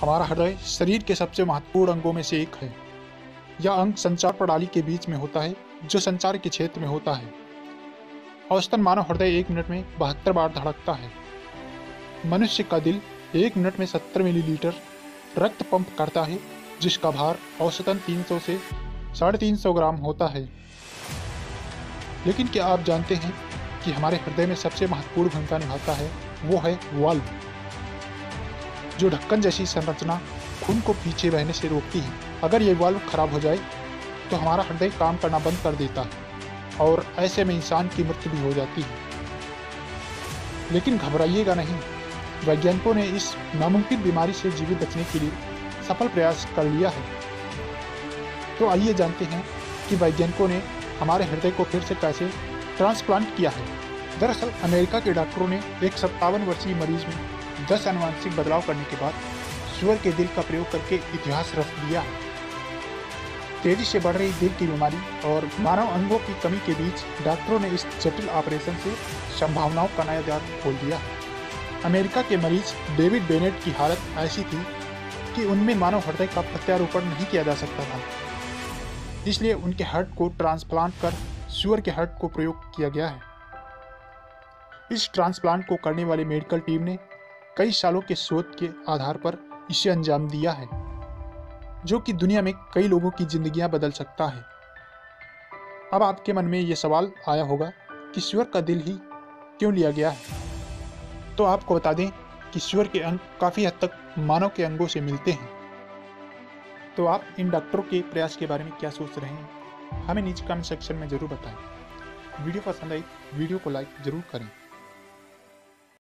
हमारा हृदय शरीर के सबसे महत्वपूर्ण अंगों में से एक है। यह अंग संचार प्रणाली के बीच में होता है, जो संचार के क्षेत्र में होता है। औसतन मानव हृदय एक मिनट में बहत्तर बार धड़कता है। मनुष्य का दिल एक मिनट में सत्तर मिलीलीटर रक्त पंप करता है, जिसका भार औसतन 300 से साढ़े तीन सौ ग्राम होता है। लेकिन क्या आप जानते हैं कि हमारे हृदय में सबसे महत्वपूर्ण भूमिका निभाता है, वो है वाल्व। जो ढक्कन जैसी संरचना खून को पीछे बहने से रोकती है। अगर ये वाल्व खराब हो जाए तो हमारा हृदय काम करना बंद कर देता है और ऐसे में इंसान की मृत्यु भी हो जाती है। लेकिन घबराइएगा नहीं। वैज्ञानिकों ने इस नामुमकिन बीमारी से जीवित बचने के लिए सफल प्रयास कर लिया है। तो आइए जानते हैं कि वैज्ञानिकों ने हमारे हृदय को फिर से कैसे ट्रांसप्लांट किया है। दरअसल अमेरिका के डॉक्टरों ने एक सत्तावन वर्षीय मरीज़ में दस अनुवांशिक बदलाव करने के बाद सुअर के दिल का प्रयोग करके इतिहास रच दिया। है तेज़ी से बढ़ रही दिल की बीमारी और मानव अंगों की कमी के बीच डॉक्टरों ने इस जटिल ऑपरेशन से संभावनाओं का नया द्वार खोल दिया। अमेरिका के मरीज़ डेविड बेनेट की हालत ऐसी थी कि उनमें मानव हृदय का प्रत्यारोपण नहीं किया जा सकता था। इसलिए उनके हार्ट को ट्रांसप्लांट कर सुअर के हार्ट को प्रयोग किया गया है। इस ट्रांसप्लांट को करने वाली मेडिकल टीम ने कई सालों के शोध के आधार पर इसे अंजाम दिया है, जो कि दुनिया में कई लोगों की जिंदगियाँ बदल सकता है। अब आपके मन में ये सवाल आया होगा कि सुअर का दिल ही क्यों लिया गया है? तो आपको बता दें कि सुअर के अंग काफ़ी हद तक मानव के अंगों से मिलते हैं। तो आप इन डॉक्टरों के प्रयास के बारे में क्या सोच रहे हैं, हमें नीचे कमेंट सेक्शन में ज़रूर बताएँ। वीडियो पसंद आई, वीडियो को लाइक ज़रूर करें।